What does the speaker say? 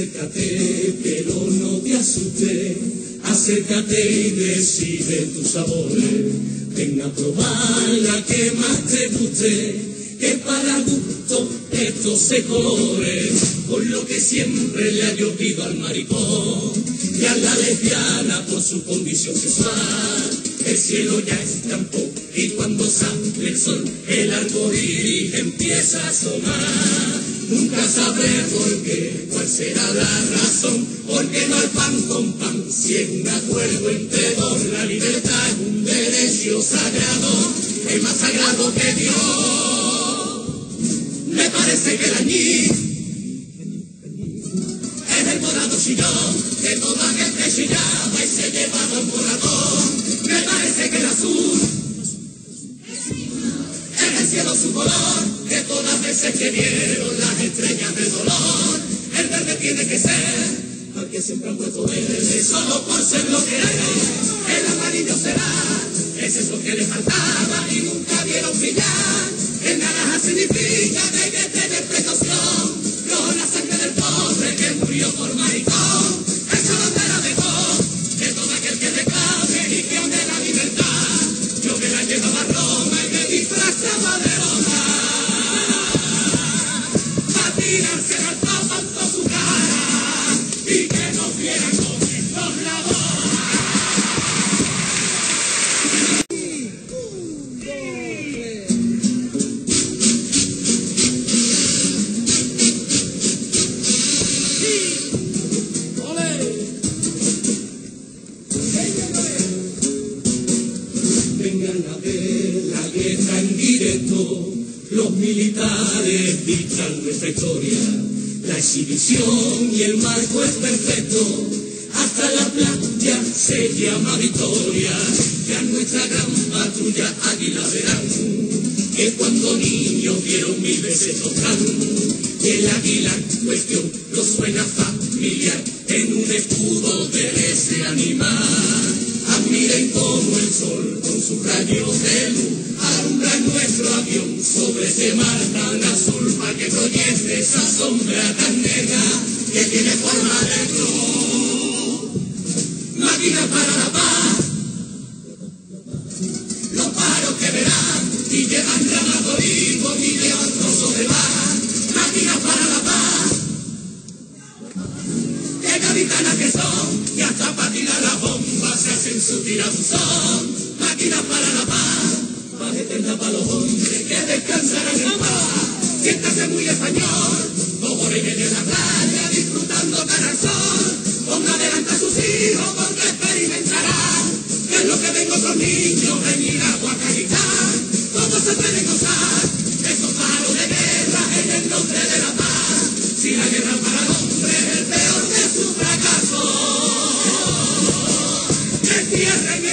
Acércate, pero no te asustes. Acércate y decide tus sabores. Ven a probar la que más te guste. Que para gusto esto se colore. Por lo que siempre le ha llovido al maricón y a la lesbiana por su condición sexual. El cielo ya es campo y cuando sale el sol, el arco iris empieza a sonar. Nunca sabré por qué, cuál será la razón, porque no al pan con pan, si es un acuerdo entre dos, la libertad es un derecho sagrado, es más sagrado que Dios. Me parece que la ñi es el morado sillón que toda gente chillaba y se llevaba un borrador. Me parece que el azul es el cielo su color, todas veces que vieron las estrellas de dolor, el verde tiene que ser. Al que siempre han puesto verde, solo por ser lo que es, el amarillo será, ese es lo que le faltaba y nunca vieron brillar. El naranja significa que hay que tener precaución, rojo la sangre del pobre que murió por maricón, Vengan a ver la guerra en directo, los militares dictan nuestra historia, la exhibición y el marco es perfecto, hasta la playa se llama Victoria, ya nuestra gran patrulla águila verán, que cuando niños vieron mil veces tocar, el águila en cuestión lo suena familiar, en un escudo de ese animal. Admiren cómo el sol con sus rayos de luz alumbra nuestro avión sobre ese mar tan azul para que proyecte esa sombra tan negra que tiene forma de cruz. Máquina para la su tirabuzón. Máquinas para la paz, paz eterna para los hombres que descansarán en paz. Siéntase muy español, dos horas y media en la playa, disfrutando cara al sol. Ponga adelante a sus hijos porque experimentarán que es lo que ven otros niños venir a Guacaritán. Todos se pueden gozar, esos paros de guerra en el nombre de la paz. Si la guerra para el hombre Yes,